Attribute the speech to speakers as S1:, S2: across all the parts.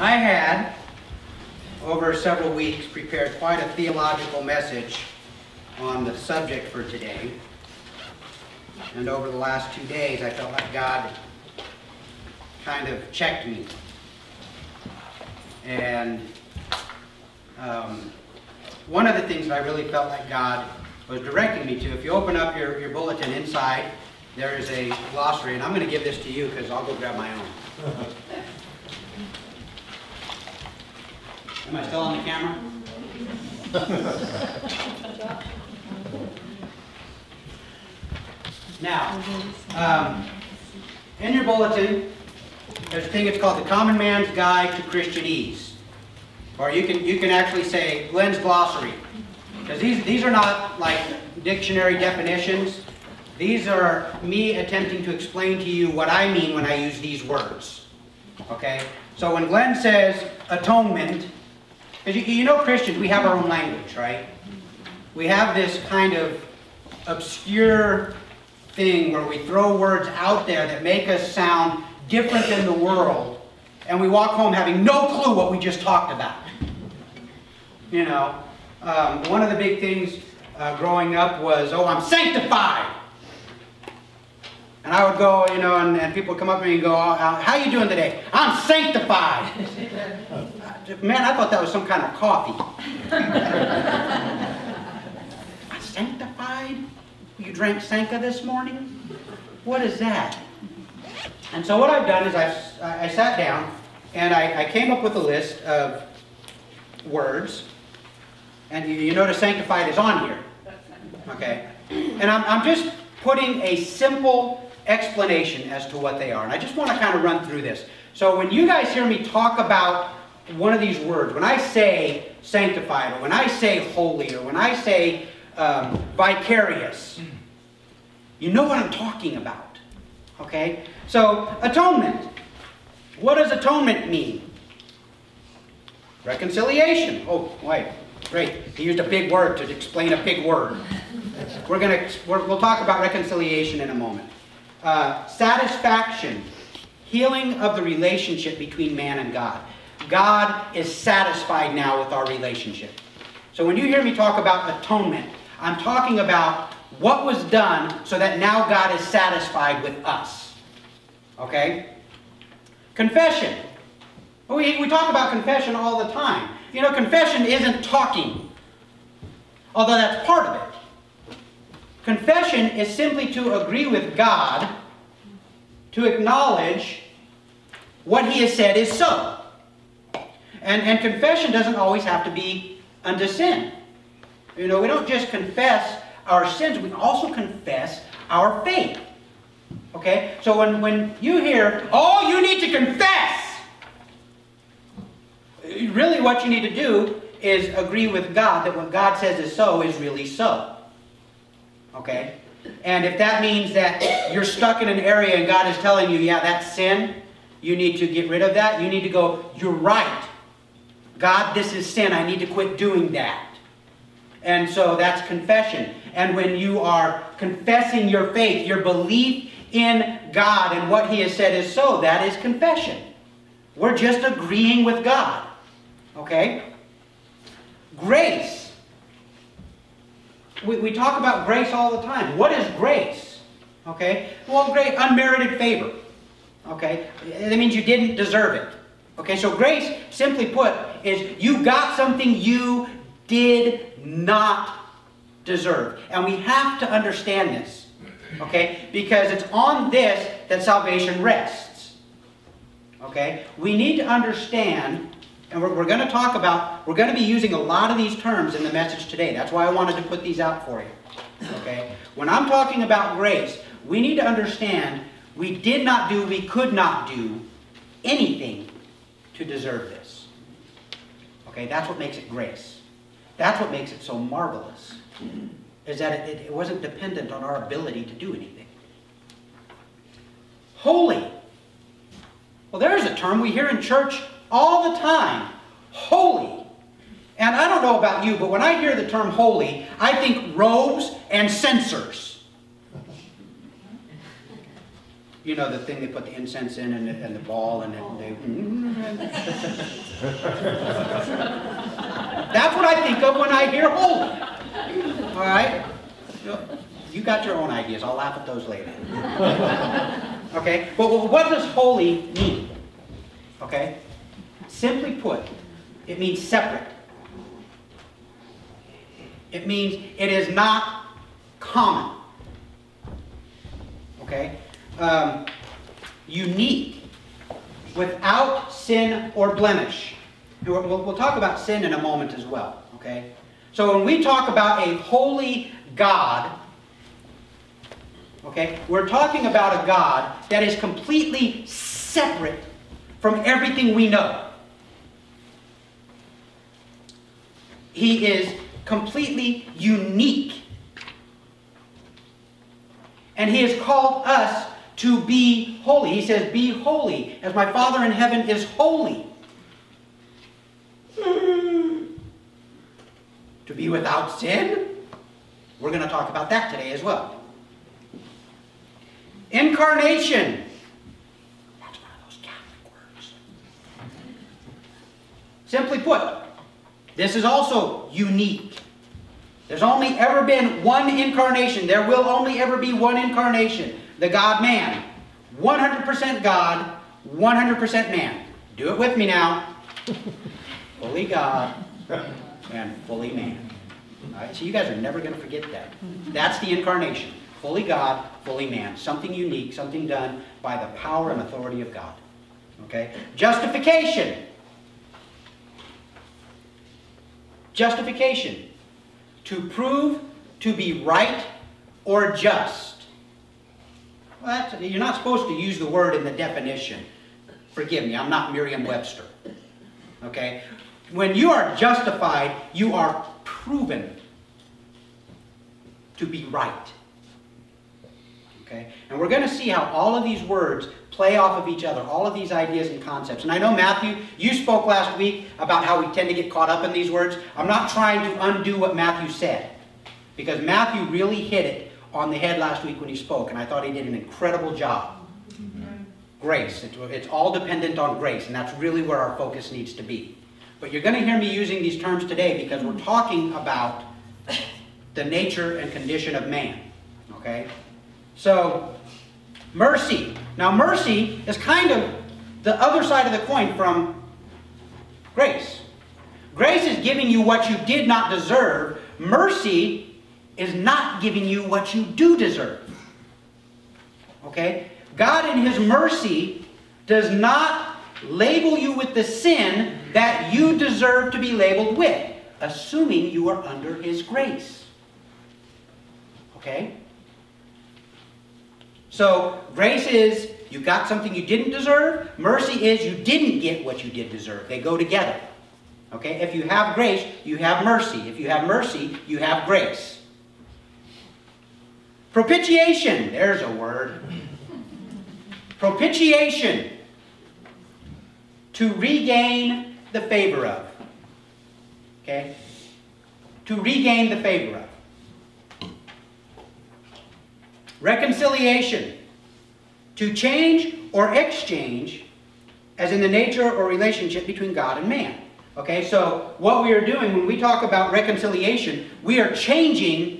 S1: I had, over several weeks, prepared quite a theological message on the subject for today. And over the last two days, I felt like God kind of checked me. And um, one of the things that I really felt like God was directing me to, if you open up your, your bulletin inside, there is a glossary, and I'm going to give this to you because I'll go grab my own. Am I still on the camera? now, um, in your bulletin, there's a thing it's called the Common Man's Guide to Christianese. Or you can, you can actually say Glenn's Glossary. Because these, these are not like dictionary definitions. These are me attempting to explain to you what I mean when I use these words. Okay? So when Glenn says atonement, because you, you know Christians, we have our own language, right? We have this kind of obscure thing where we throw words out there that make us sound different than the world, and we walk home having no clue what we just talked about. You know, um, one of the big things uh, growing up was, oh, I'm sanctified. And I would go, you know, and, and people would come up to me and go, oh, how you doing today? I'm sanctified. Man, I thought that was some kind of coffee. sanctified? You drank Sanka this morning? What is that? And so what I've done is I, I sat down and I, I came up with a list of words. And you, you notice sanctified is on here. Okay? And I'm, I'm just putting a simple explanation as to what they are. And I just want to kind of run through this. So when you guys hear me talk about one of these words, when I say sanctified, or when I say holy, or when I say um, vicarious, you know what I'm talking about. Okay? So, atonement. What does atonement mean? Reconciliation. Oh, wait. Great. He used a big word to explain a big word. We're going to, we'll talk about reconciliation in a moment. Uh, satisfaction, healing of the relationship between man and God. God is satisfied now with our relationship. So when you hear me talk about atonement, I'm talking about what was done so that now God is satisfied with us. Okay? Confession. We, we talk about confession all the time. You know, confession isn't talking, although that's part of it. Confession is simply to agree with God, to acknowledge what He has said is so. And, and confession doesn't always have to be unto sin. You know, we don't just confess our sins, we also confess our faith. Okay? So when, when you hear, oh, you need to confess, really what you need to do is agree with God that what God says is so is really so. Okay? And if that means that you're stuck in an area and God is telling you, yeah, that's sin, you need to get rid of that, you need to go, you're right. God, this is sin. I need to quit doing that. And so that's confession. And when you are confessing your faith, your belief in God and what He has said is so, that is confession. We're just agreeing with God. Okay? Grace we, we talk about grace all the time. What is grace? Okay? Well, great, unmerited favor. Okay? That means you didn't deserve it. Okay, so grace, simply put, is you got something you did not deserve. And we have to understand this. Okay? Because it's on this that salvation rests. Okay? We need to understand and we're, we're going to talk about, we're going to be using a lot of these terms in the message today. That's why I wanted to put these out for you. Okay? When I'm talking about grace, we need to understand we did not do, we could not do anything to deserve this. Okay? That's what makes it grace. That's what makes it so marvelous. Is that it, it wasn't dependent on our ability to do anything. Holy. Well, there's a term we hear in church all the time. Holy. And I don't know about you, but when I hear the term holy, I think robes and censers. You know, the thing they put the incense in and the, and the ball and they. Hmm. That's what I think of when I hear holy. All right? You got your own ideas. I'll laugh at those later. Okay? But what does holy mean? Okay? Simply put, it means separate. It means it is not common. Okay? Um, unique. Without sin or blemish. We'll, we'll talk about sin in a moment as well. Okay? So when we talk about a holy God, okay, we're talking about a God that is completely separate from everything we know. He is completely unique. And he has called us to be holy. He says, Be holy, as my Father in heaven is holy. Hmm. to be without sin? We're going to talk about that today as well. Incarnation. That's one of those Catholic words. Simply put, this is also unique. There's only ever been one incarnation. There will only ever be one incarnation. The God-man. 100% God, 100% man. Do it with me now. fully God and fully man. All right, so you guys are never going to forget that. That's the incarnation. Fully God, fully man. Something unique, something done by the power and authority of God. Okay? Justification. Justification. To prove to be right or just. Well, you're not supposed to use the word in the definition. Forgive me, I'm not Merriam-Webster. Okay? When you are justified, you are proven to be right. Okay? And we're going to see how all of these words play off of each other, all of these ideas and concepts. And I know, Matthew, you spoke last week about how we tend to get caught up in these words. I'm not trying to undo what Matthew said, because Matthew really hit it on the head last week when he spoke, and I thought he did an incredible job. Grace. It's all dependent on grace, and that's really where our focus needs to be. But you're going to hear me using these terms today because we're talking about the nature and condition of man. Okay? So, mercy. Now, mercy is kind of the other side of the coin from grace. Grace is giving you what you did not deserve. Mercy is not giving you what you do deserve. Okay? God in His mercy does not label you with the sin that you deserve to be labeled with, assuming you are under His grace. Okay? So, grace is you got something you didn't deserve. Mercy is you didn't get what you did deserve. They go together. Okay? If you have grace, you have mercy. If you have mercy, you have grace. Propitiation. There's a word. Propitiation. To regain the favor of. Okay? To regain the favor of. Reconciliation. To change or exchange as in the nature or relationship between God and man. Okay, so what we are doing when we talk about reconciliation, we are changing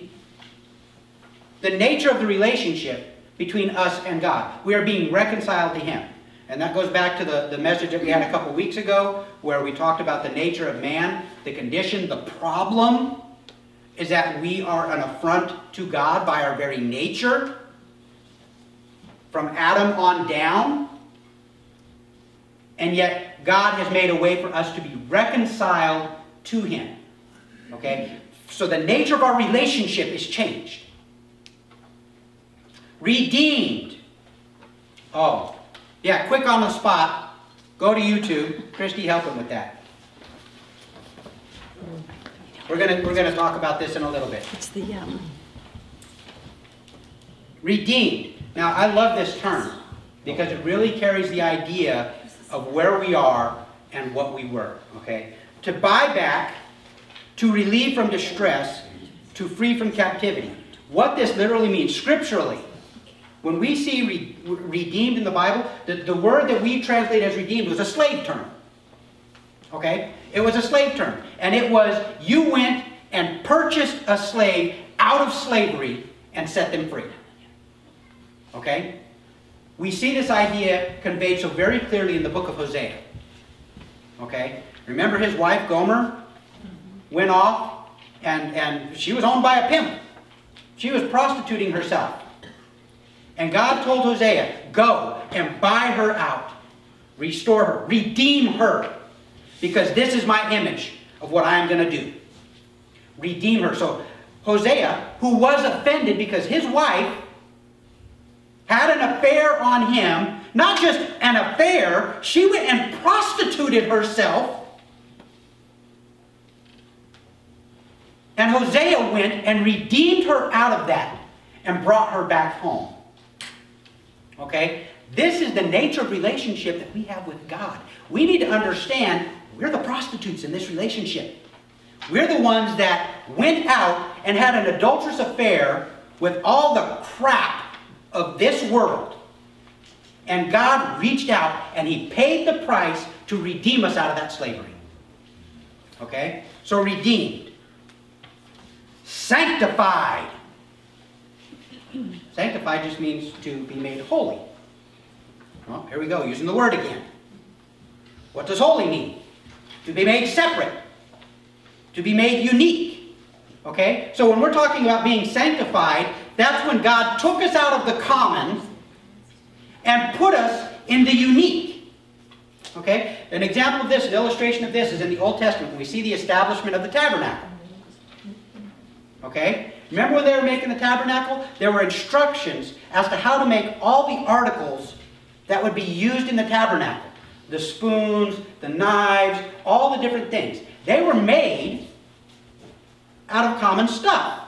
S1: the nature of the relationship between us and God. We are being reconciled to Him. And that goes back to the, the message that we had a couple weeks ago, where we talked about the nature of man, the condition, the problem is that we are an affront to God by our very nature. From Adam on down. And yet, God has made a way for us to be reconciled to Him. Okay? So the nature of our relationship is changed. Redeemed. Oh, yeah, quick on the spot. Go to YouTube. Christy, help him with that. We're gonna we're gonna talk about this in a little bit.
S2: It's the um,
S1: redeemed. Now I love this term because it really carries the idea of where we are and what we were. Okay, to buy back, to relieve from distress, to free from captivity. What this literally means scripturally when we see re redeemed in the Bible, the, the word that we translate as redeemed was a slave term. Okay? It was a slave term. And it was you went and purchased a slave out of slavery and set them free. Okay? We see this idea conveyed so very clearly in the book of Hosea. Okay? Remember his wife Gomer went off and, and she was owned by a pimp. She was prostituting herself. And God told Hosea, go and buy her out. Restore her. Redeem her. Because this is my image of what I am going to do. Redeem her. So Hosea, who was offended because his wife had an affair on him, not just an affair, she went and prostituted herself. And Hosea went and redeemed her out of that and brought her back home. Okay? This is the nature of relationship that we have with God. We need to understand we're the prostitutes in this relationship. We're the ones that went out and had an adulterous affair with all the crap of this world. And God reached out and He paid the price to redeem us out of that slavery. Okay? So redeemed. Sanctified. Sanctified just means to be made holy. Well, here we go, using the word again. What does holy mean? To be made separate. To be made unique. Okay? So when we're talking about being sanctified, that's when God took us out of the common and put us in the unique. Okay? An example of this, an illustration of this is in the Old Testament. When we see the establishment of the tabernacle. Okay? Remember when they were making the tabernacle? There were instructions as to how to make all the articles that would be used in the tabernacle. The spoons, the knives, all the different things. They were made out of common stuff.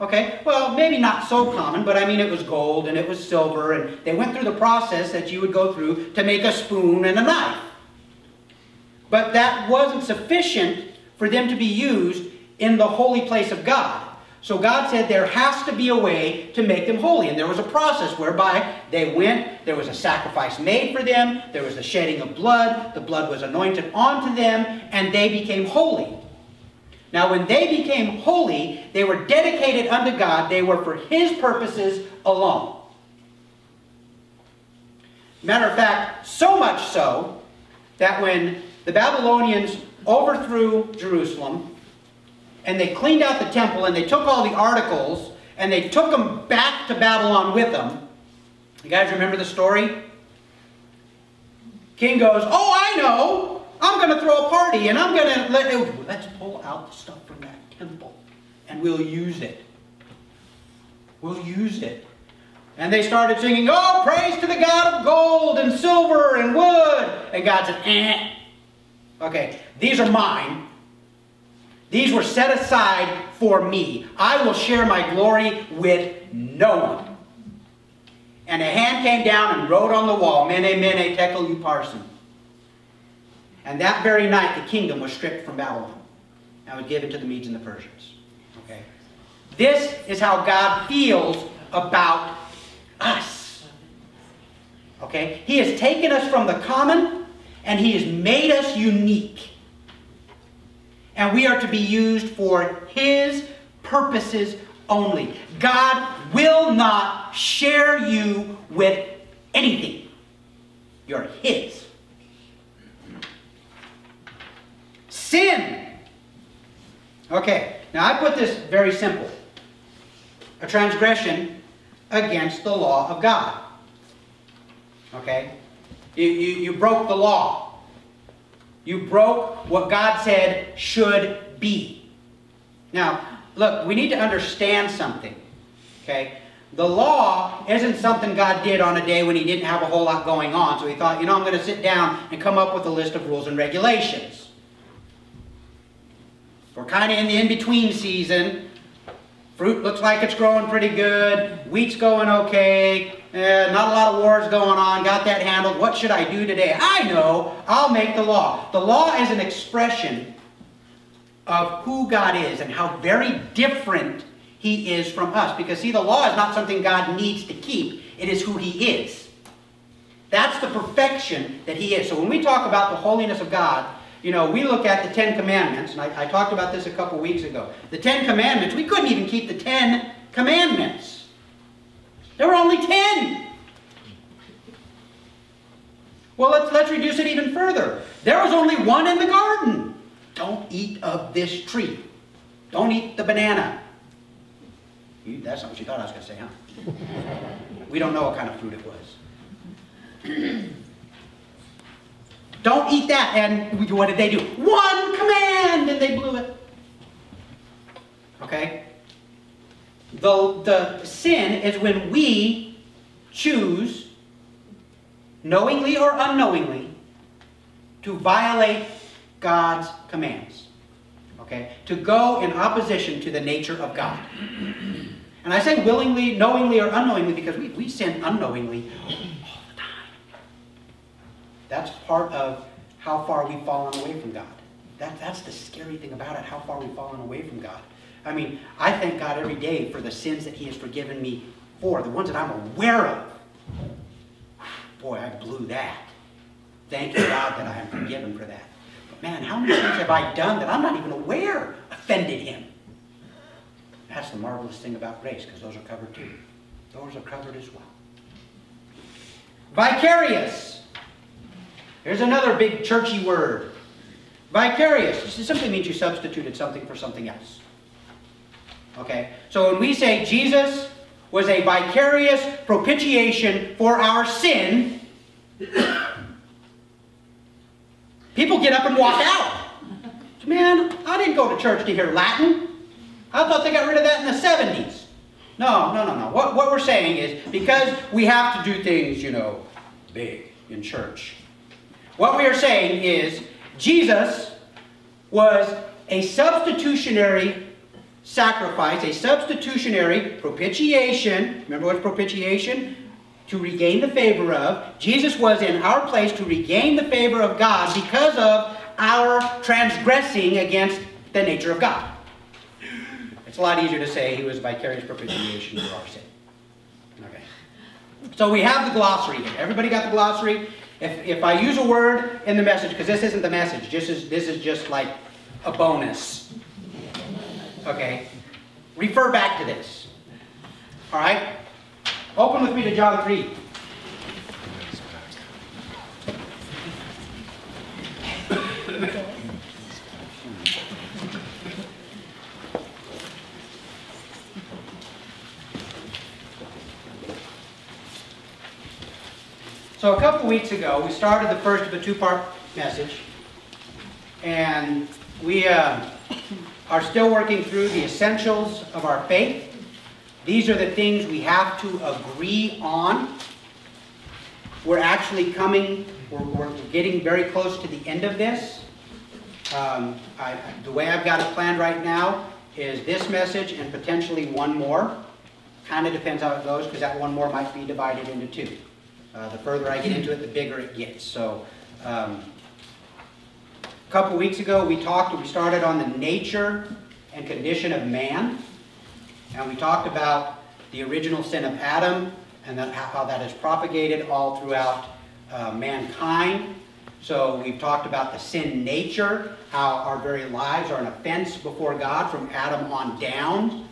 S1: Okay, well, maybe not so common, but I mean it was gold and it was silver, and they went through the process that you would go through to make a spoon and a knife. But that wasn't sufficient for them to be used in the holy place of God. So God said there has to be a way to make them holy. And there was a process whereby they went, there was a sacrifice made for them, there was the shedding of blood, the blood was anointed onto them, and they became holy. Now when they became holy, they were dedicated unto God. They were for His purposes alone. Matter of fact, so much so that when the Babylonians overthrew Jerusalem, and they cleaned out the temple and they took all the articles and they took them back to Babylon with them. You guys remember the story? King goes, oh, I know. I'm going to throw a party and I'm going to let, let's pull out the stuff from that temple and we'll use it. We'll use it. And they started singing, oh, praise to the God of gold and silver and wood. And God said, eh. Okay, these are mine. These were set aside for me. I will share my glory with no one. And a hand came down and wrote on the wall, Mene, Mene, Tekel, Upharsin. And that very night, the kingdom was stripped from Babylon and was given to the Medes and the Persians. Okay? This is how God feels about us. Okay? He has taken us from the common and He has made us unique and we are to be used for His purposes only. God will not share you with anything. You're His. Sin. Okay, now I put this very simple. A transgression against the law of God. Okay? You, you, you broke the law. You broke what God said should be. Now, look, we need to understand something. Okay? The law isn't something God did on a day when he didn't have a whole lot going on. So he thought, you know, I'm going to sit down and come up with a list of rules and regulations. We're kind of in the in-between season. Fruit looks like it's growing pretty good. Wheat's going okay. Eh, not a lot of wars going on. Got that handled. What should I do today? I know. I'll make the law. The law is an expression of who God is and how very different he is from us. Because see, the law is not something God needs to keep. It is who he is. That's the perfection that he is. So when we talk about the holiness of God, you know, we look at the Ten Commandments, and I, I talked about this a couple weeks ago. The Ten Commandments, we couldn't even keep the Ten Commandments. There were only ten. Well, let's, let's reduce it even further. There was only one in the garden. Don't eat of this tree. Don't eat the banana. You, that's not what you thought I was going to say, huh? we don't know what kind of fruit it was. don't eat that. And what did they do? One command, and they blew it. Okay? The, the sin is when we choose knowingly or unknowingly, to violate God's commands. Okay? To go in opposition to the nature of God. And I say willingly, knowingly, or unknowingly because we, we sin unknowingly. That's part of how far we've fallen away from God. That, that's the scary thing about it, how far we've fallen away from God. I mean, I thank God every day for the sins that He has forgiven me for, the ones that I'm aware of. Boy, I blew that. Thank you, God, that I am forgiven for that. But man, how many things have I done that I'm not even aware offended him? That's the marvelous thing about grace, because those are covered too. Those are covered as well. Vicarious. Here's another big churchy word. Vicarious. This simply means you substituted something for something else. Okay? So when we say Jesus was a vicarious propitiation for our sin, people get up and walk out. Man, I didn't go to church to hear Latin. I thought they got rid of that in the 70s. No, no, no, no. What, what we're saying is because we have to do things, you know, big in church. What we are saying is Jesus was a substitutionary sacrifice, a substitutionary propitiation. Remember what's propitiation? To regain the favor of. Jesus was in our place to regain the favor of God because of our transgressing against the nature of God. It's a lot easier to say he was vicarious propitiation for our sin. Okay. So we have the glossary here. Everybody got the glossary? If, if I use a word in the message, because this isn't the message, this is, this is just like a bonus. Okay? Refer back to this. All right? Open with me to John 3. So a couple weeks ago, we started the first of a two-part message, and we uh, are still working through the essentials of our faith. These are the things we have to agree on. We're actually coming, we're, we're getting very close to the end of this. Um, I, the way I've got it planned right now is this message and potentially one more. Kind of depends how it goes because that one more might be divided into two. Uh, the further I get into it, the bigger it gets. So um, a couple weeks ago, we talked, we started on the nature and condition of man. And we talked about the original sin of Adam and that, how that is propagated all throughout uh, mankind. So we've talked about the sin nature, how our very lives are an offense before God from Adam on down.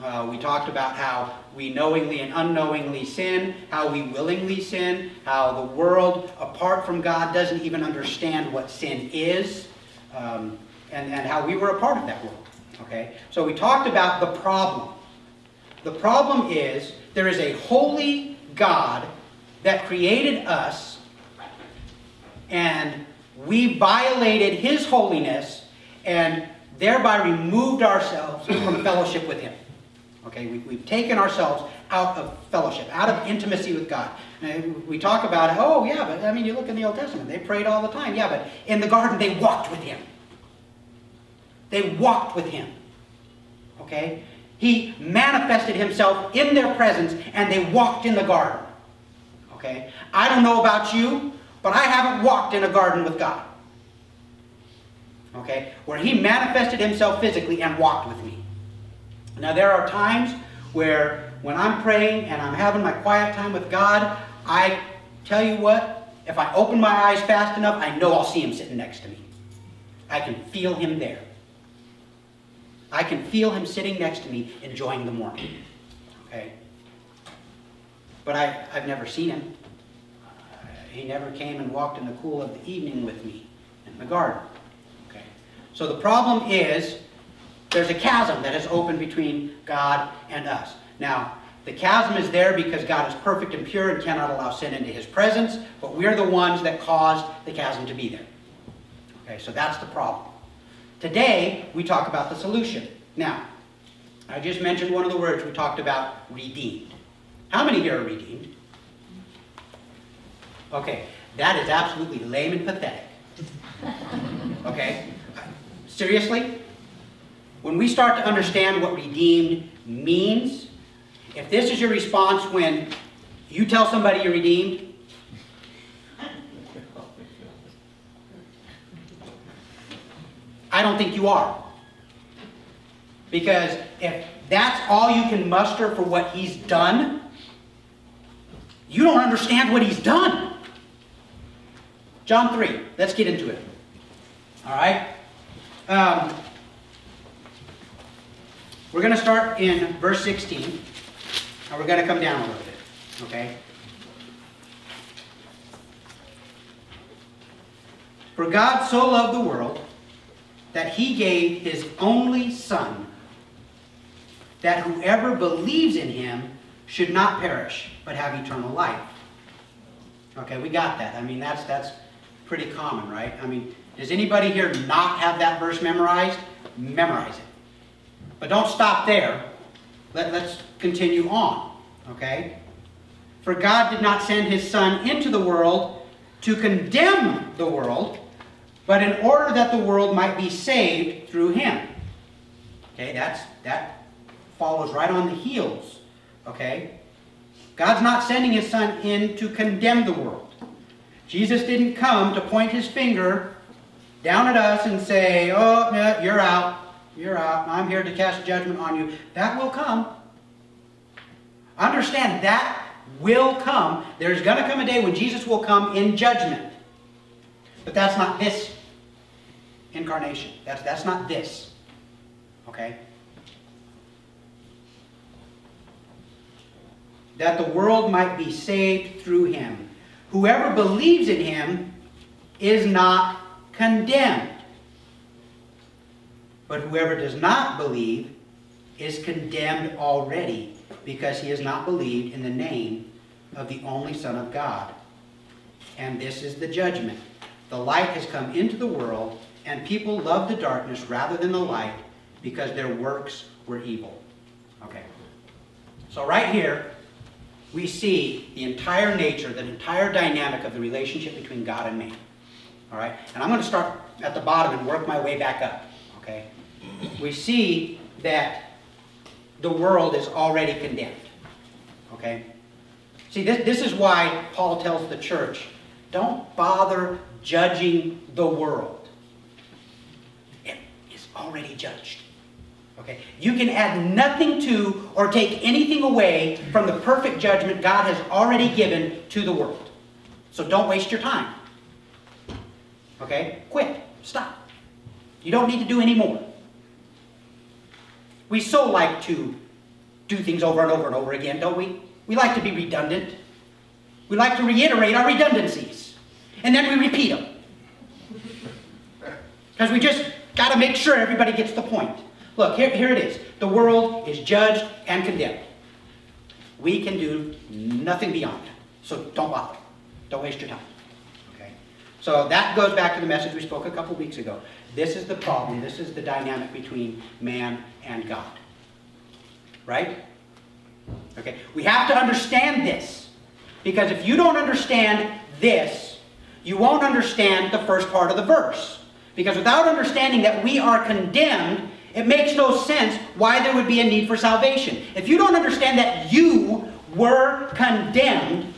S1: Uh, we talked about how we knowingly and unknowingly sin, how we willingly sin, how the world apart from God doesn't even understand what sin is, um, and, and how we were a part of that world. Okay? So we talked about the problem. The problem is there is a holy God that created us, and we violated his holiness and thereby removed ourselves from fellowship with him. Okay, we, have taken ourselves out of fellowship, out of intimacy with God. And we talk about, oh yeah, but I mean, you look in the Old Testament, they prayed all the time. Yeah, but in the garden, they walked with him. They walked with him. Okay? He manifested himself in their presence, and they walked in the garden. Okay? I don't know about you, but I haven't walked in a garden with God. Okay? Where he manifested himself physically and walked with me. Now, there are times where when I'm praying and I'm having my quiet time with God, I tell you what, if I open my eyes fast enough, I know I'll see him sitting next to me. I can feel him there. I can feel him sitting next to me enjoying the morning. Okay? But I, I've never seen him. Uh, he never came and walked in the cool of the evening with me in the garden. Okay? So the problem is there's a chasm that has opened between God and us. Now, the chasm is there because God is perfect and pure and cannot allow sin into his presence, but we're the ones that caused the chasm to be there. Okay, so that's the problem. Today, we talk about the solution. Now, I just mentioned one of the words we talked about, redeemed. How many here are redeemed? Okay, that is absolutely lame and pathetic. Okay? Seriously? When we start to understand what redeemed means, if this is your response when you tell somebody you're redeemed, I don't think you are. Because if that's all you can muster for what he's done, you don't understand what he's done. John 3, let's get into it. All right? Um, we're going to start in verse 16, and we're going to come down a little bit. Okay? For God so loved the world that he gave his only Son, that whoever believes in him should not perish, but have eternal life. Okay, we got that. I mean, that's, that's pretty common, right? I mean, does anybody here not have that verse memorized? Memorize it. But don't stop there. Let, let's continue on, okay? For God did not send his Son into the world to condemn the world, but in order that the world might be saved through him. Okay, that's that follows right on the heels. Okay? God's not sending his son in to condemn the world. Jesus didn't come to point his finger down at us and say, "Oh, yeah, you're out. You're out. I'm here to cast judgment on you." That will come. Understand that will come. There's going to come a day when Jesus will come in judgment. But that's not this incarnation. That's, that's not this. Okay? That the world might be saved through him. Whoever believes in him is not condemned. But whoever does not believe is condemned already because he has not believed in the name of the only Son of God. And this is the judgment. The light has come into the world, and people love the darkness rather than the light because their works were evil. Okay. So right here, we see the entire nature, the entire dynamic of the relationship between God and man. All right? And I'm going to start at the bottom and work my way back up. Okay? We see that the world is already condemned. Okay? See, this, this is why Paul tells the church, don't bother judging the world It is already judged. Okay? You can add nothing to or take anything away from the perfect judgment God has already given to the world. So don't waste your time. Okay? Quit. Stop. You don't need to do any more. We so like to do things over and over and over again, don't we? We like to be redundant. We like to reiterate our redundancies. And then we repeat them. Because we just Got to make sure everybody gets the point. Look, here, here it is. The world is judged and condemned. We can do nothing beyond. So don't bother. Don't waste your time. So that goes back to the message we spoke a couple weeks ago. This is the problem. This is the dynamic between man and God. Right? Okay? We have to understand this. Because if you don't understand this, you won't understand the first part of the verse. Because without understanding that we are condemned, it makes no sense why there would be a need for salvation. If you don't understand that you were condemned,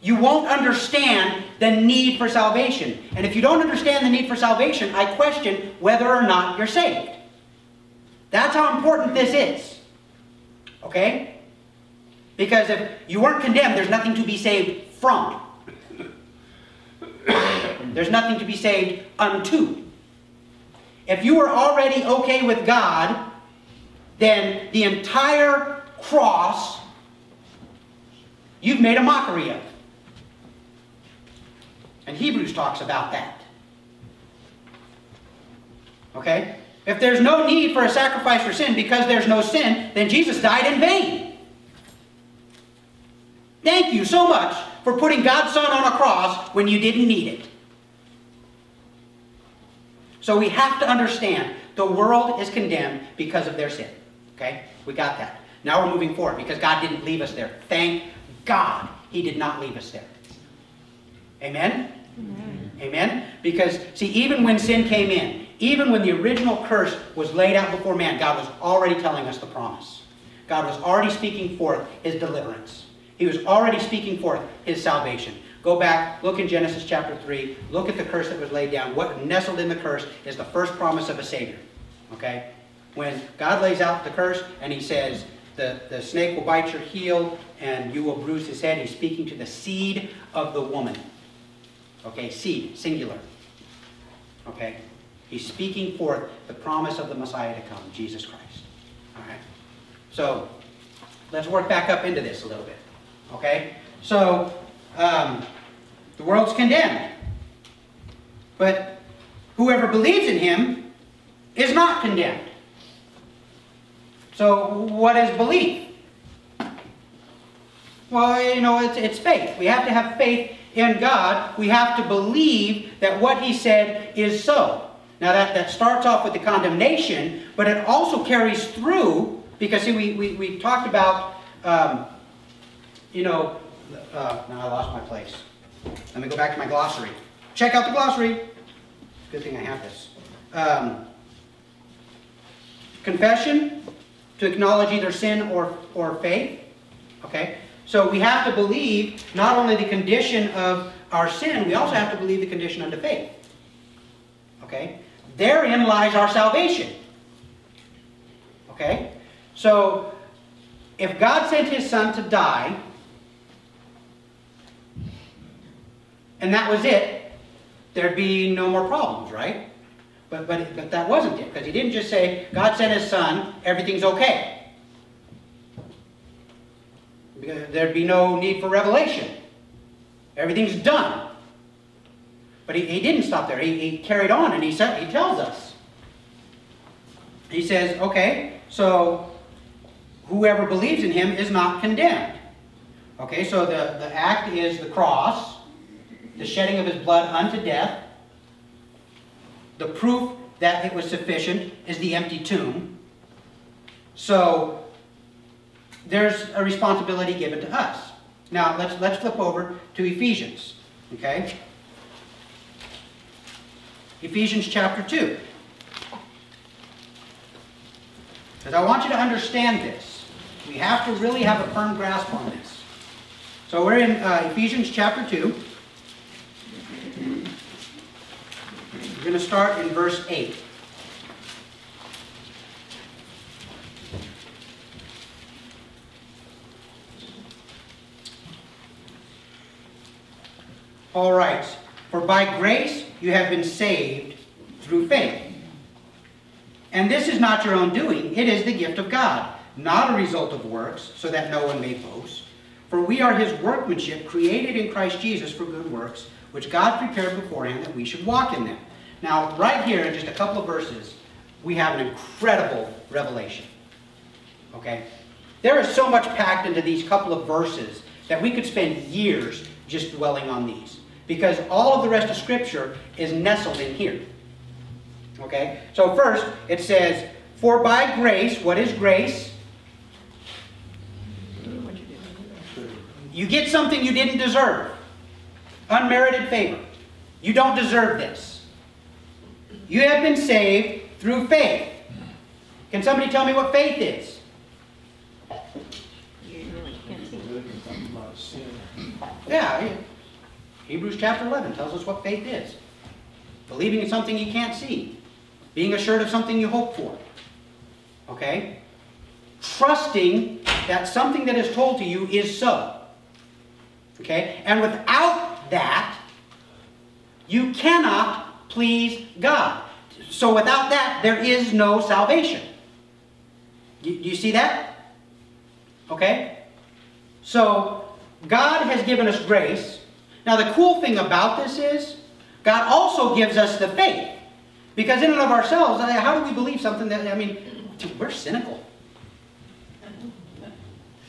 S1: you won't understand the need for salvation. And if you don't understand the need for salvation, I question whether or not you're saved. That's how important this is. Okay? Because if you weren't condemned, there's nothing to be saved from. there's nothing to be saved unto. If you were already okay with God, then the entire cross you've made a mockery of. And Hebrews talks about that. Okay? If there's no need for a sacrifice for sin because there's no sin, then Jesus died in vain. Thank you so much for putting God's Son on a cross when you didn't need it. So we have to understand the world is condemned because of their sin. Okay? We got that. Now we're moving forward because God didn't leave us there. Thank God he did not leave us there. Amen? Amen? Amen? Because, see, even when sin came in, even when the original curse was laid out before man, God was already telling us the promise. God was already speaking forth his deliverance. He was already speaking forth his salvation. Go back, look in Genesis chapter 3, look at the curse that was laid down. What nestled in the curse is the first promise of a Savior. Okay? When God lays out the curse and he says, the, the snake will bite your heel and you will bruise his head, he's speaking to the seed of the woman. Okay, seed, singular. Okay? He's speaking forth the promise of the Messiah to come, Jesus Christ. All right? So, let's work back up into this a little bit. Okay? So, um, the world's condemned. But whoever believes in him is not condemned. So, what is belief? Well, you know, it's, it's faith. We have to have faith in God. We have to believe that what he said is so. Now, that, that starts off with the condemnation, but it also carries through, because see, we, we, we talked about um, you know, uh, now I lost my place. Let me go back to my glossary. Check out the glossary. Good thing I have this. Um, confession, to acknowledge either sin or, or faith. Okay? So we have to believe not only the condition of our sin, we also have to believe the condition unto faith. Okay? Therein lies our salvation. Okay? So, if God sent his son to die, and that was it, there'd be no more problems, right? But, but, but that wasn't it, because he didn't just say, God sent his son, everything's okay. There'd be no need for revelation. Everything's done. But he, he didn't stop there. He, he carried on and he, said, he tells us. He says, okay, so whoever believes in him is not condemned. Okay, so the, the act is the cross the shedding of his blood unto death. The proof that it was sufficient is the empty tomb. So there's a responsibility given to us. Now let's let's flip over to Ephesians. Okay? Ephesians chapter 2. Because I want you to understand this. We have to really have a firm grasp on this. So we're in uh, Ephesians chapter 2. We're going to start in verse 8. All right. For by grace you have been saved through faith. And this is not your own doing, it is the gift of God, not a result of works, so that no one may boast. For we are his workmanship, created in Christ Jesus for good works, which God prepared beforehand that we should walk in them. Now, right here in just a couple of verses, we have an incredible revelation. Okay? There is so much packed into these couple of verses that we could spend years just dwelling on these. Because all of the rest of Scripture is nestled in here. Okay? So first, it says, For by grace, what is grace? You get something you didn't deserve. Unmerited favor. You don't deserve this. You have been saved through faith. Can somebody tell me what faith is? Yeah, Hebrews chapter 11 tells us what faith is. Believing in something you can't see. Being assured of something you hope for. Okay? Trusting that something that is told to you is so. Okay? And without that, you cannot please God. So without that, there is no salvation. You, you see that? Okay? So, God has given us grace. Now, the cool thing about this is, God also gives us the faith. Because in and of ourselves, how do we believe something that, I mean, dude, we're cynical.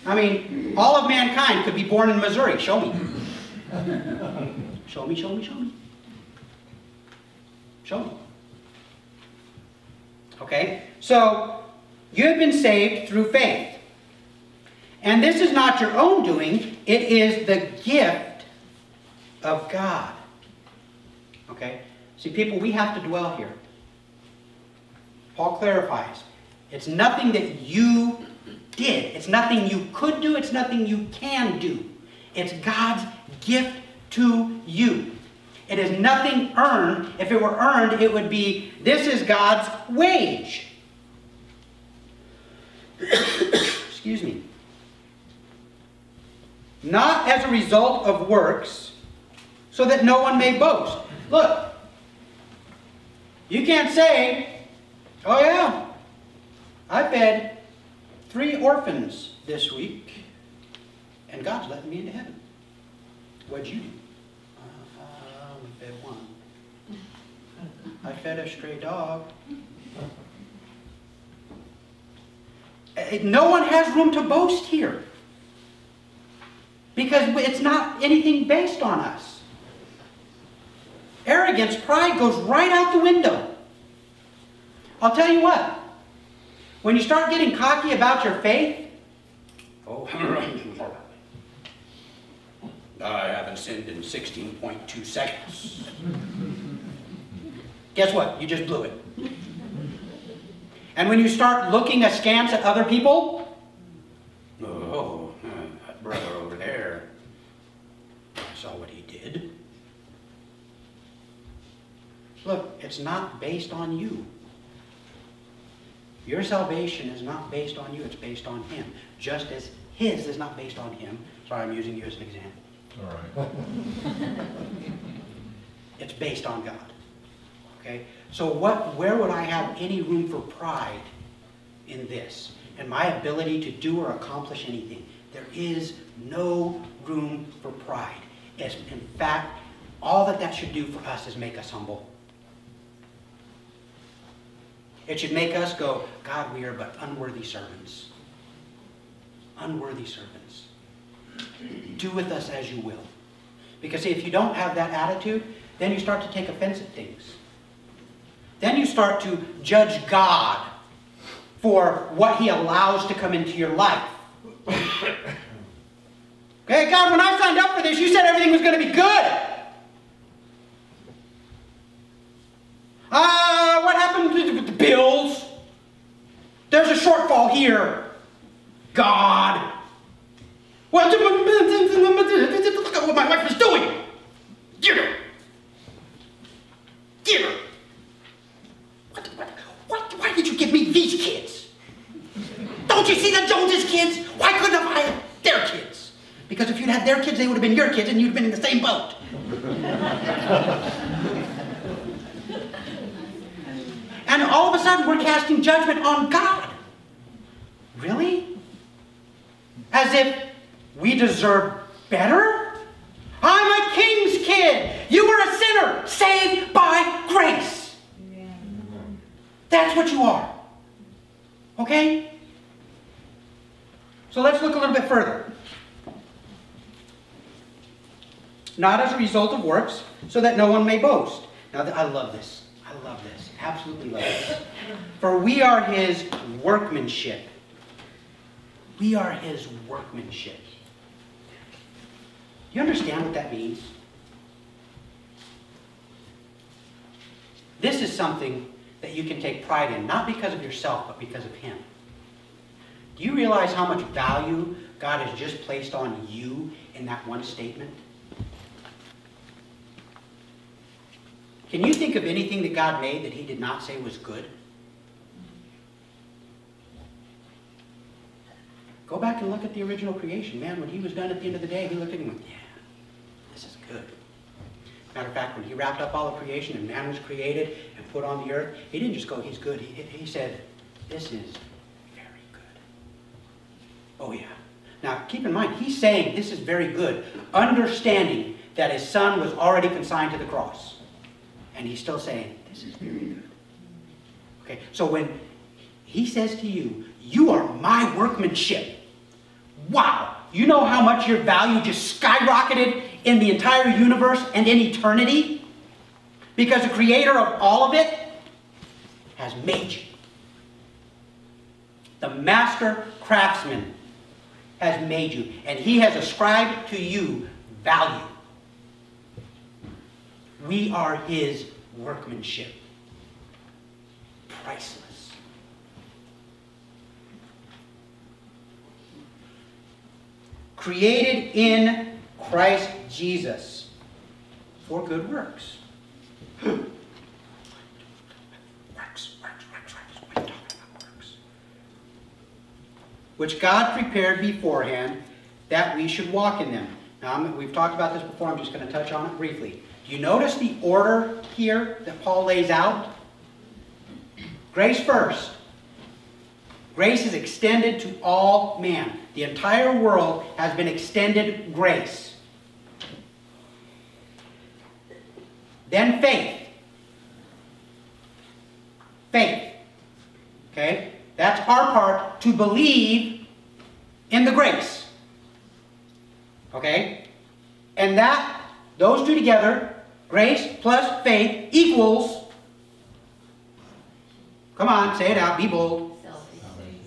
S1: I mean, all of mankind could be born in Missouri. Show me. Show me, show me, show me. Show me. Okay? So, you have been saved through faith. And this is not your own doing, it is the gift of God. Okay? See, people, we have to dwell here. Paul clarifies it's nothing that you did, it's nothing you could do, it's nothing you can do. It's God's gift to you. It is nothing earned. If it were earned, it would be this is God's wage. Excuse me. Not as a result of works, so that no one may boast. Look, you can't say, oh yeah, I fed three orphans this week, and God's letting me into heaven. What'd you do? I fed one. I fed a stray dog. Eh, no one has room to boast here. Because it's not anything based on us. Arrogance, pride goes right out the window. I'll tell you what. When you start getting cocky about your faith, oh, I haven't sinned in 16.2 seconds. Guess what? You just blew it. And when you start looking askance at other people, oh, that brother over there, I saw what he did. Look, it's not based on you. Your salvation is not based on you, it's based on him. Just as his is not based on him. Sorry, I'm using you as an example. All right. it's based on God. Okay? So what, where would I have any room for pride in this? And my ability to do or accomplish anything? There is no room for pride. As, in fact, all that that should do for us is make us humble. It should make us go, God, we are but unworthy servants. Unworthy servants do with us as you will. Because see, if you don't have that attitude, then you start to take offense at things. Then you start to judge God for what he allows to come into your life. okay, God, when I signed up for this, you said everything was going to be good. Ah, uh, what happened with the bills? There's a shortfall here. God, well, look at what my wife is doing. Get her. Get her. What, what, what, why did you give me these kids? Don't you see the Joneses kids? Why couldn't I have their kids? Because if you'd had their kids, they would have been your kids and you'd have been in the same boat. and all of a sudden, we're casting judgment on God. Really? As if we deserve better? I'm a king's kid. You were a sinner saved by grace. That's what you are. Okay? So let's look a little bit further. Not as a result of works, so that no one may boast. Now, I love this. I love this. Absolutely love this. For we are his workmanship. We are his workmanship. You understand what that means? This is something that you can take pride in, not because of yourself, but because of Him. Do you realize how much value God has just placed on you in that one statement? Can you think of anything that God made that He did not say was good? Go back and look at the original creation. Man, when he was done at the end of the day, he looked at him and went, yeah, this is good. Matter of fact, when he wrapped up all of creation and man was created and put on the earth, he didn't just go, he's good. He, he said, this is very good. Oh, yeah. Now, keep in mind, he's saying this is very good, understanding that his son was already consigned to the cross. And he's still saying, this is very good. Okay, so when he says to you, you are my workmanship. Wow, you know how much your value just skyrocketed in the entire universe and in eternity? Because the creator of all of it has made you. The master craftsman has made you, and he has ascribed to you value. We are his workmanship. Priceless. Created in Christ Jesus for good works. works, works, works, works. Works? Which God prepared beforehand that we should walk in them. Now, we've talked about this before. I'm just going to touch on it briefly. You notice the order here that Paul lays out? Grace first. Grace is extended to all man. The entire world has been extended grace. Then faith. Faith. Okay? That's our part to believe in the grace. Okay? And that, those two together, grace plus faith equals, come on, say it out, be bold.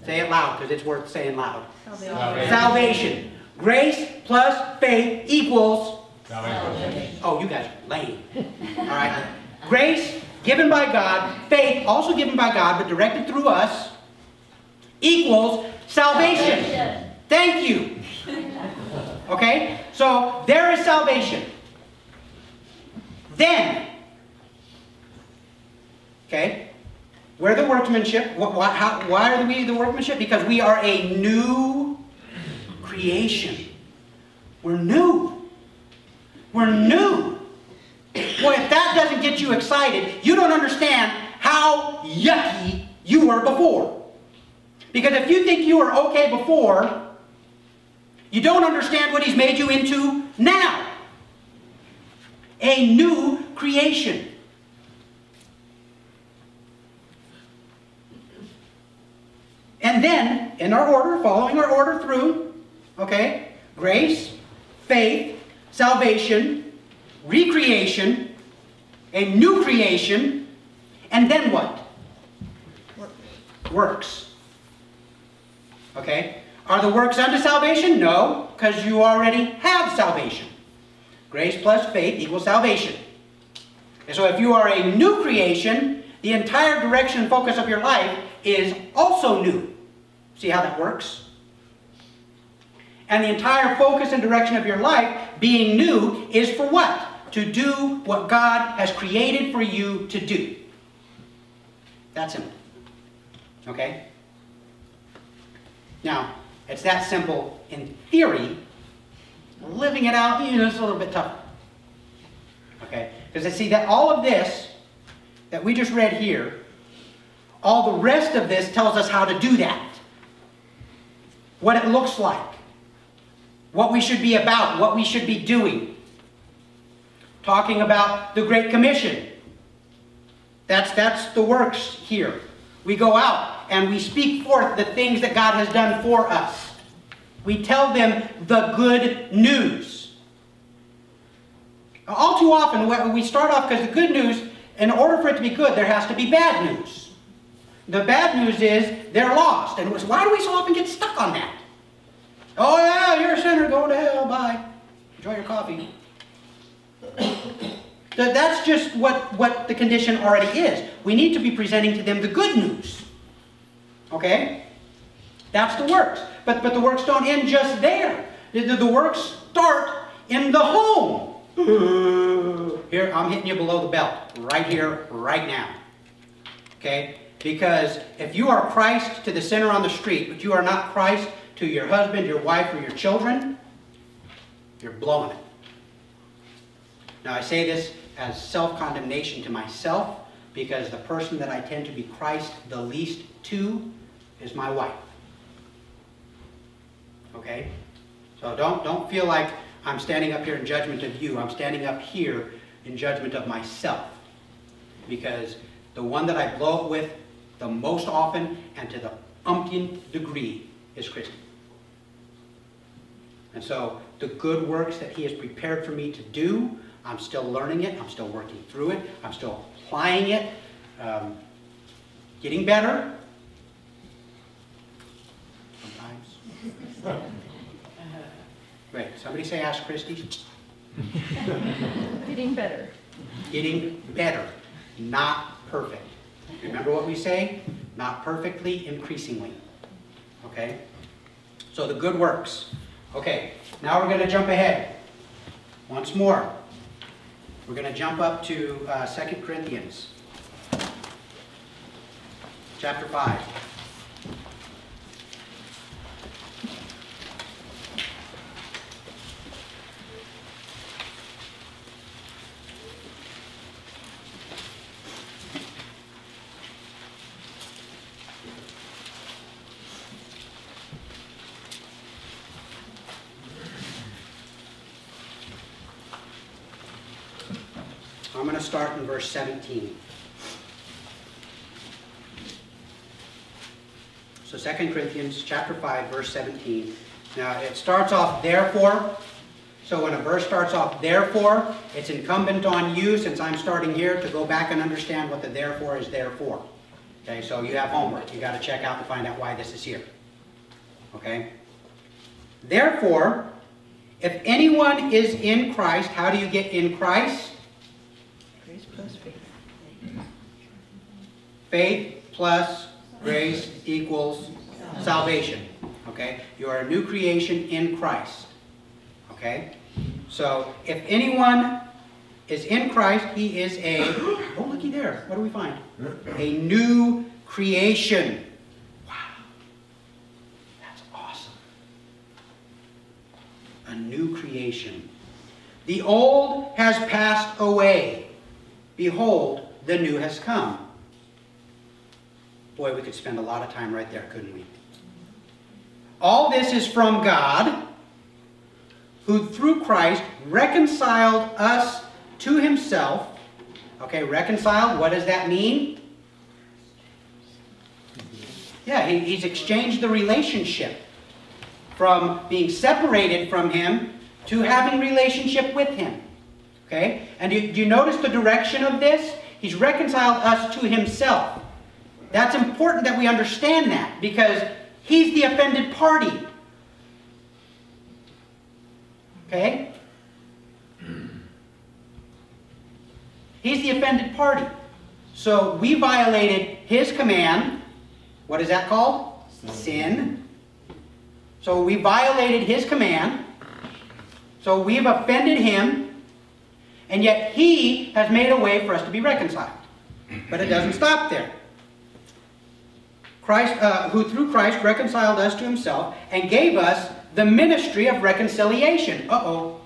S1: Say it loud because it's worth saying loud.
S2: Salvation.
S1: Salvation. Grace plus faith equals
S2: Salvation.
S1: Oh, you guys are lame. All right. Grace given by God, faith also given by God, but directed through us, equals salvation.
S3: Salvation.
S1: Thank you. Okay? So there is salvation. Then, okay, we're the workmanship. Wh- why, how, why are we the workmanship? Because we are a new creation. We're new. We're new. Boy, if that doesn't get you excited, you don't understand how yucky you were before. Because if you think you were okay before, you don't understand what he's made you into now. A new creation. And then, in our order, following our order through, okay, grace, faith, salvation, recreation, a new creation, and then what? Works. Okay? Are the works unto salvation? No, because you already have salvation. Grace plus faith equals salvation. And so if you are a new creation, the entire direction and focus of your life is also new. See how that works? And the entire focus and direction of your life, being new, is for what? To do what God has created for you to do. That's simple. Okay? Now, it's that simple in theory. Living it out, you know, it's a little bit tougher. Okay? Because I see that all of this that we just read here, all the rest of this tells us how to do that. What it looks like. What we should be about. What we should be doing. Talking about the Great Commission. That's, that's the works here. We go out and we speak forth the things that God has done for us. We tell them the good news. All too often, we start off because the good news, in order for it to be good, there has to be bad news. The bad news is they're lost. And why do we so often get stuck on that? Oh, yeah, you're a sinner, going to hell, bye. Enjoy your coffee. That's just what, what the condition already is. We need to be presenting to them the good news. Okay? That's the works. But, but the works don't end just there. The, the, the works start in the home. Here, I'm hitting you below the belt. Right here, right now. Okay? Because if you are Christ to the sinner on the street, but you are not Christ to to your husband, your wife, or your children, you're blowing it. Now, I say this as self-condemnation to myself because the person that I tend to be Christ the least to is my wife. Okay? So don't, don't feel like I'm standing up here in judgment of you. I'm standing up here in judgment of myself. Because the one that I blow it with the most often and to the umpteenth degree is Christy. And so the good works that he has prepared for me to do, I'm still learning it, I'm still working through it, I'm still applying it, um, getting better. Sometimes. Right, somebody say ask Christy.
S3: Getting better.
S1: Getting better, not perfect. Remember what we say? Not perfectly, increasingly. Okay? So the good works. Okay, now we're going to jump ahead. Once more. We're going to jump up to uh, 2 Corinthians. Chapter 5. I'm going to start in verse 17. So 2 Corinthians chapter 5, verse 17. Now it starts off therefore. So when a verse starts off therefore, it's incumbent on you, since I'm starting here, to go back and understand what the therefore is there for. Okay, so you have homework. You got to check out and find out why this is here. Okay? Therefore, if anyone is in Christ, how do you get in Christ?
S3: Grace plus faith.
S1: Faith plus grace equals salvation. Okay? You are a new creation in Christ. Okay? So, if anyone is in Christ, he is a, oh, looky there. What do we find? A new creation. Wow. That's awesome. A new creation. The old has passed away. Behold, the new has come. Boy, we could spend a lot of time right there, couldn't we? All this is from God, who through Christ reconciled us to himself. Okay, reconciled, what does that mean? Yeah, he, he's exchanged the relationship from being separated from him to having relationship with him. Okay? And do, do you notice the direction of this? He's reconciled us to himself. That's important that we understand that because he's the offended party. Okay? He's the offended party. So we violated his command. What is that called? Sin. So we violated his command. So we've offended him. And yet he has made a way for us to be reconciled. But it doesn't stop there. Christ, uh, who through Christ reconciled us to himself and gave us the ministry of reconciliation. Uh-oh.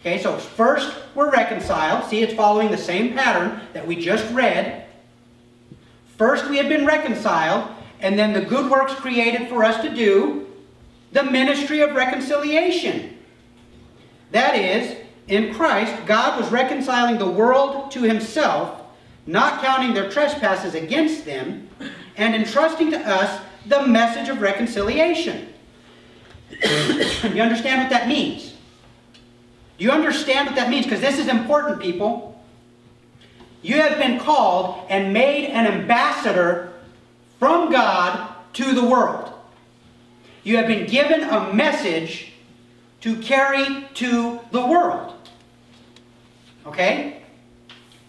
S1: Okay, so first we're reconciled. See, it's following the same pattern that we just read. First we have been reconciled, and then the good works created for us to do, the ministry of reconciliation. That is, in Christ, God was reconciling the world to himself, not counting their trespasses against them, and entrusting to us the message of reconciliation. you understand what that means? Do you understand what that means? Because this is important, people. You have been called and made an ambassador from God to the world. You have been given a message to carry to the world. Okay?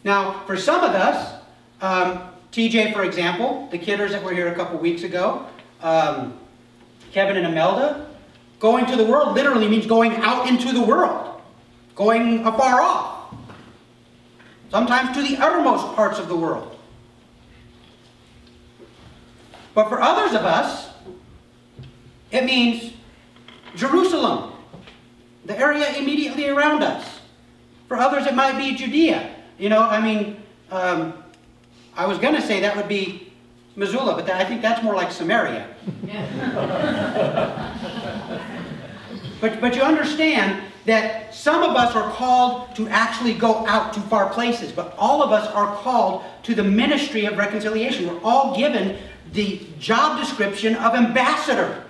S1: Now, for some of us, um, TJ, for example, the kidders that were here a couple weeks ago, um, Kevin and Imelda, going to the world literally means going out into the world, going afar off, sometimes to the uttermost parts of the world. But for others of us, It means Jerusalem, the area immediately around us. For others, it might be Judea. You know, I mean, um, I was going to say that would be Missoula, but that, I think that's more like Samaria. but, but you understand that some of us are called to actually go out to far places, but all of us are called to the ministry of reconciliation. We're all given the job description of ambassador.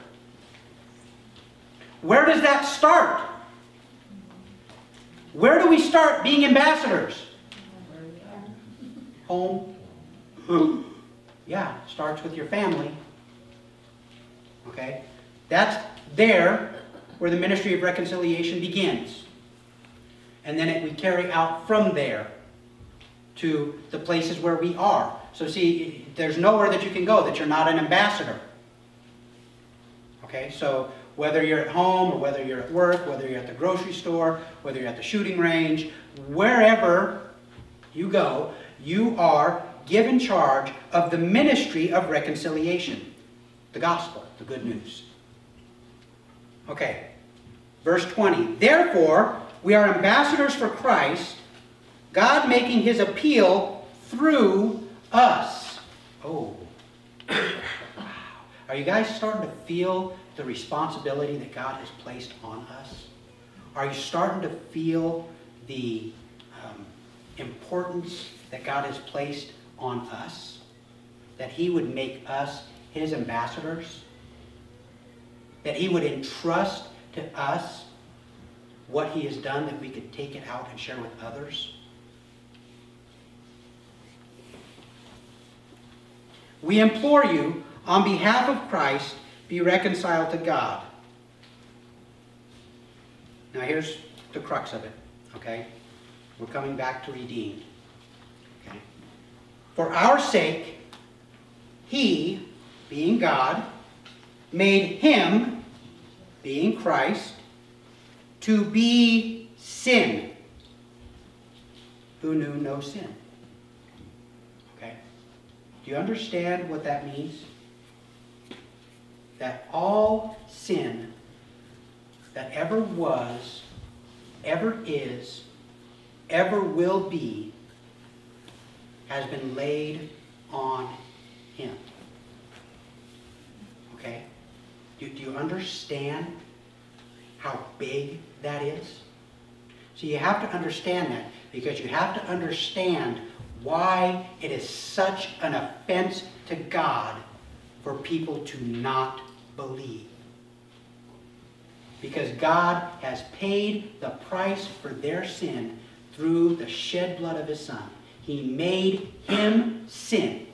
S1: Where does that start? Where do we start being ambassadors? Home. Yeah, starts with your family. Okay? That's there where the ministry of reconciliation begins. And then it, we carry out from there to the places where we are. So see, there's nowhere that you can go that you're not an ambassador. Okay, so whether you're at home or whether you're at work, whether you're at the grocery store, whether you're at the shooting range, wherever you go, you are given charge of the ministry of reconciliation, the gospel, the good news. Okay, verse 20. Therefore, we are ambassadors for Christ, God making his appeal through us. Oh, wow. Are you guys starting to feel the responsibility that God has placed on us? Are you starting to feel the um, importance that God has placed on us? That He would make us His ambassadors? That He would entrust to us what He has done that we could take it out and share with others? We implore you, on behalf of Christ, be reconciled to God. Now here's the crux of it, okay? We're coming back to redeemed. For our sake, he, being God, made him, being Christ, to be sin, who knew no sin. Okay? Do you understand what that means? That all sin that ever was, ever is, ever will be, has been laid on him. Okay? Do, do you understand how big that is? So you have to understand that because you have to understand why it is such an offense to God for people to not believe. Because God has paid the price for their sin through the shed blood of his son. He made him sin.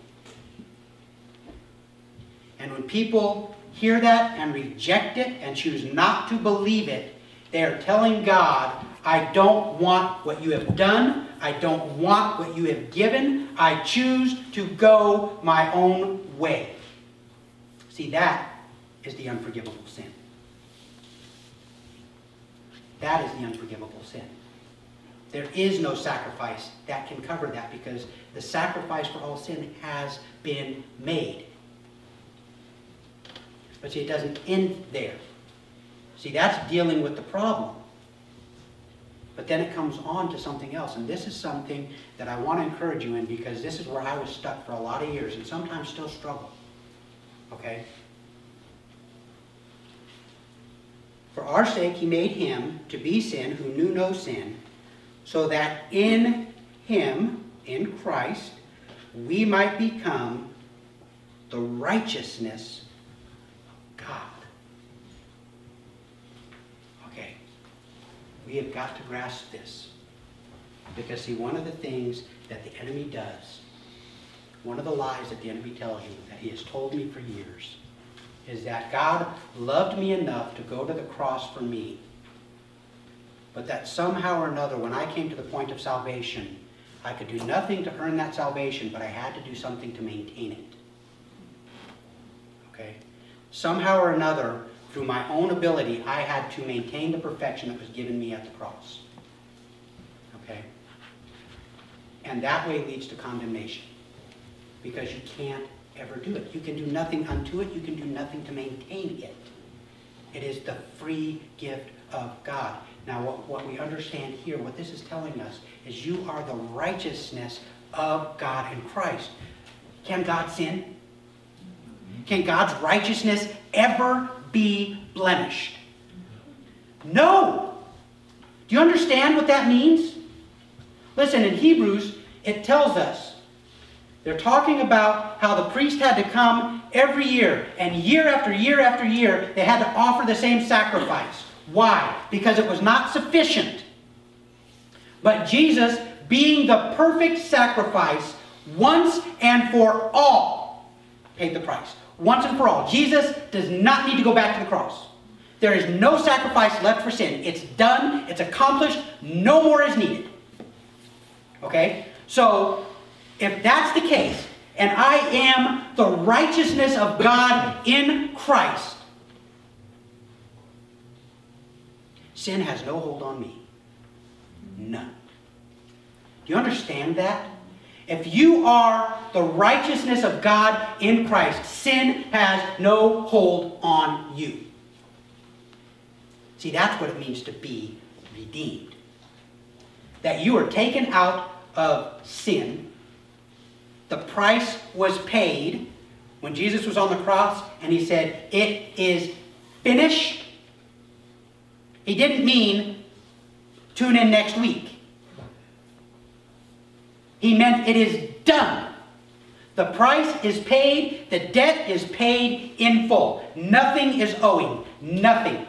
S1: And when people hear that and reject it and choose not to believe it, they are telling God, I don't want what you have done. I don't want what you have given. I choose to go my own way. See, that is the unforgivable sin. That is the unforgivable sin. There is no sacrifice that can cover that because the sacrifice for all sin has been made. But see, it doesn't end there. See, that's dealing with the problem. But then it comes on to something else. And this is something that I want to encourage you in because this is where I was stuck for a lot of years and sometimes still struggle. Okay? For our sake, he made him to be sin who knew no sin, so that in him, in Christ, we might become the righteousness of God. Okay. We have got to grasp this. Because, see, one of the things that the enemy does, one of the lies that the enemy tells you, that he has told me for years, is that God loved me enough to go to the cross for me. But that somehow or another, when I came to the point of salvation, I could do nothing to earn that salvation, but I had to do something to maintain it. Okay? Somehow or another, through my own ability, I had to maintain the perfection that was given me at the cross. Okay? And that way leads to condemnation. Because you can't ever do it. You can do nothing unto it. You can do nothing to maintain it. It is the free gift of God. Now, what, what we understand here, what this is telling us, is you are the righteousness of God in Christ. Can God sin? Can God's righteousness ever be blemished? No. Do you understand what that means? Listen, in Hebrews, it tells us, they're talking about how the priest had to come every year, and year after year after year, they had to offer the same sacrifice. Why? Because it was not sufficient. But Jesus, being the perfect sacrifice, once and for all, paid the price. Once and for all. Jesus does not need to go back to the cross. There is no sacrifice left for sin. It's done. It's accomplished. No more is needed. Okay? So, if that's the case, and I am the righteousness of God in Christ, sin has no hold on me. None. Do you understand that? If you are the righteousness of God in Christ, sin has no hold on you. See, that's what it means to be redeemed. That you are taken out of sin. The price was paid when Jesus was on the cross and he said, It is finished. He didn't mean tune in next week. He meant it is done. The price is paid, the debt is paid in full. Nothing is owing. Nothing.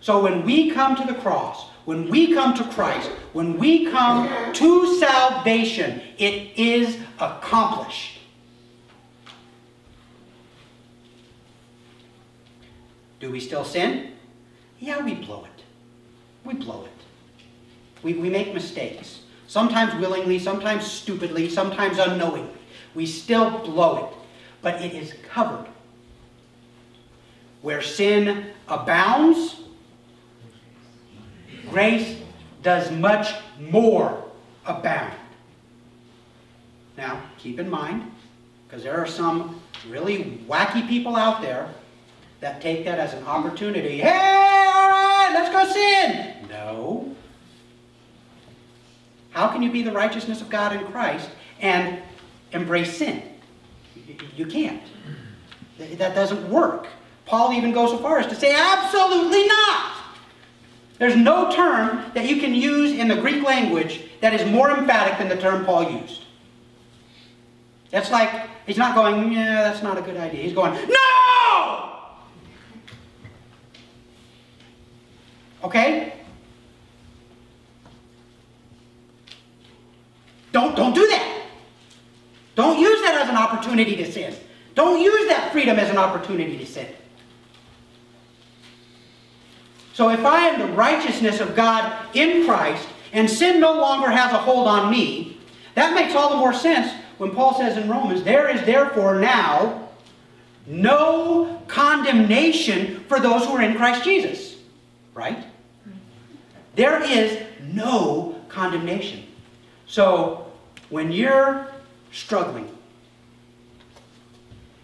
S1: So when we come to the cross, when we come to Christ, when we come to salvation, it is accomplished. Do we still sin? Yeah, we blow it. We blow it. We, we make mistakes. Sometimes willingly, sometimes stupidly, sometimes unknowingly. We still blow it. But it is covered. Where sin abounds, grace does much more abound. Now, keep in mind, because there are some really wacky people out there that take that as an opportunity. Hey, all right, let's go sin. No. How can you be the righteousness of God in Christ and embrace sin? You can't. That doesn't work. Paul even goes so far as to say, absolutely not. There's no term that you can use in the Greek language that is more emphatic than the term Paul used. That's like, he's not going, yeah, that's not a good idea. He's going, no! Okay? Don't, don't do that. Don't use that as an opportunity to sin. Don't use that freedom as an opportunity to sin. So if I am the righteousness of God in Christ, and sin no longer has a hold on me, that makes all the more sense when Paul says in Romans, There is therefore now no condemnation for those who are in Christ Jesus. Right? There is no condemnation. So when you're struggling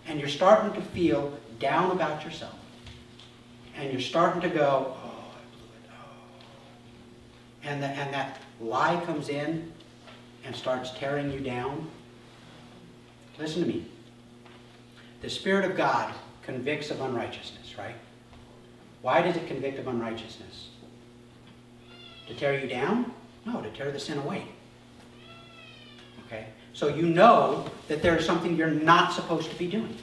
S1: and you're starting to feel down about yourself, and you're starting to go, oh, I blew it, oh. And, the, and that lie comes in and starts tearing you down. Listen to me. The Spirit of God convicts of unrighteousness, right? Why does it convict of unrighteousness? To tear you down? No, to tear the sin away. Okay? So you know that there is something you're not supposed to be doing.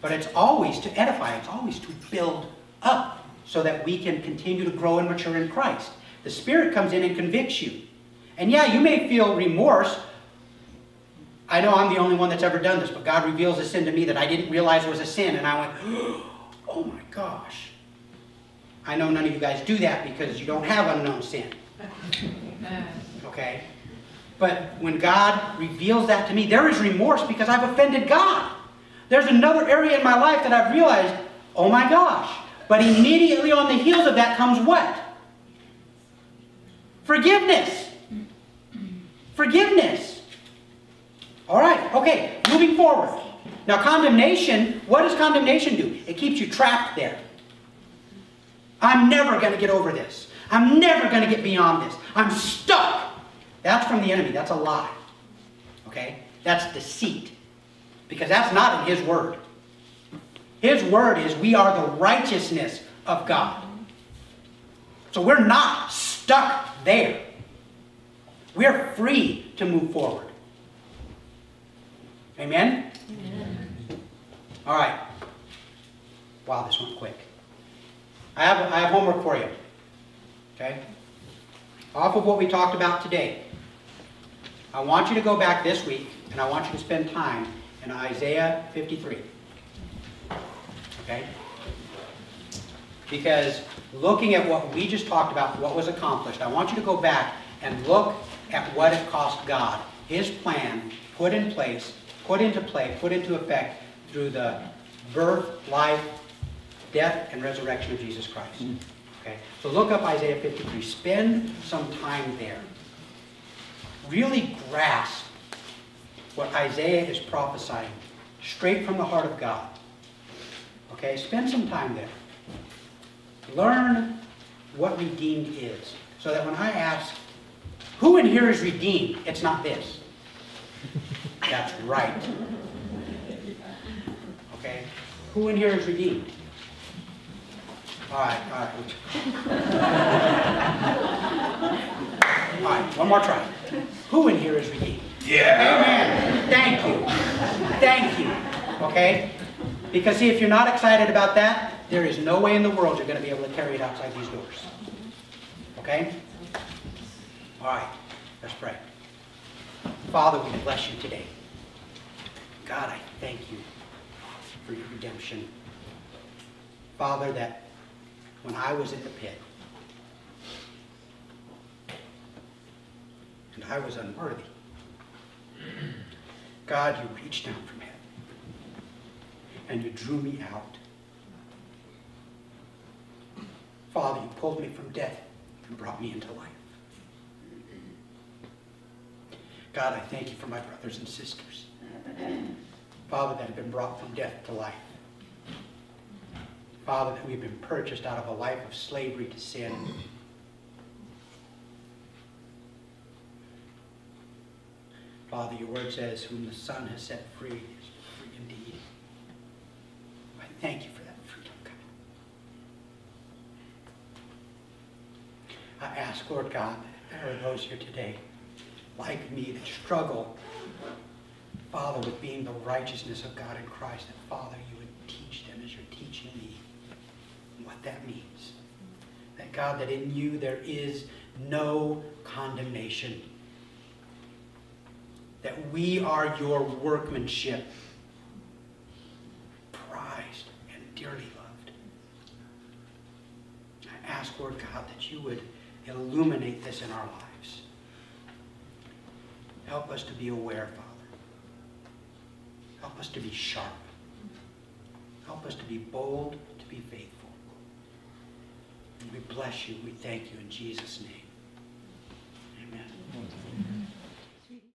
S1: But it's always to edify, it's always to build up so that we can continue to grow and mature in Christ. The Spirit comes in and convicts you. And yeah, you may feel remorse. I know I'm the only one that's ever done this, but God reveals a sin to me that I didn't realize was a sin, and I went, oh my gosh. I know none of you guys do that because you don't have unknown sin. Okay? But when God reveals that to me, there is remorse because I've offended God. There's another area in my life that I've realized, oh my gosh. But immediately on the heels of that comes what? Forgiveness. Forgiveness. All right, okay, moving forward. Now, condemnation, what does condemnation do? It keeps you trapped there. I'm never going to get over this. I'm never going to get beyond this. I'm stuck. That's from the enemy. That's a lie. Okay? That's deceit. Because that's not in his word. His word is we are the righteousness of God. So we're not stuck there. We're free to move forward. Amen? All right. Wow, this went quick. I have, I have homework for you. Okay? Off of what we talked about today, I want you to go back this week and I want you to spend time in Isaiah 53. Okay? Because looking at what we just talked about, what was accomplished, I want you to go back and look at what it cost God. His plan put in place, put into play, put into effect through the birth, life, death, and resurrection of Jesus Christ. Mm. Okay? So look up Isaiah 53. Spend some time there. Really grasp what Isaiah is prophesying straight from the heart of God. Okay? Spend some time there. Learn what redeemed is. So that when I ask, who in here is redeemed? It's not this. That's right. Okay? Who in here is redeemed? All right, all right. All right, one more try. Who in here is redeemed? Yeah. Amen. Thank you. Thank you. Okay? Because see, if you're not excited about that, there is no way in the world you're going to be able to carry it outside these doors. Okay? All right, let's pray. Father, we bless you today. God, I thank you for your redemption. Father, that when I was in the pit, and I was unworthy, God, you reached down from heaven, and you drew me out. Father, you pulled me from death and brought me into life. God, I thank you for my brothers and sisters. Father, that have been brought from death to life. Father, that we've been purchased out of a life of slavery to sin. Father, your word says, whom the Son has set free is free indeed. I thank you for that freedom, God. I ask, Lord God, there are those here today, like me, that struggle, Father, with being the righteousness of God in Christ, that, Father, you would teach them as you're teaching me that means. That, God, that in you there is no condemnation. That we are your workmanship, prized and dearly loved. I ask, Lord God, that you would illuminate this in our lives. Help us to be aware, Father. Help us to be sharp. Help us to be bold, to be faithful. We bless you. We thank you in Jesus' name. Amen. Amen.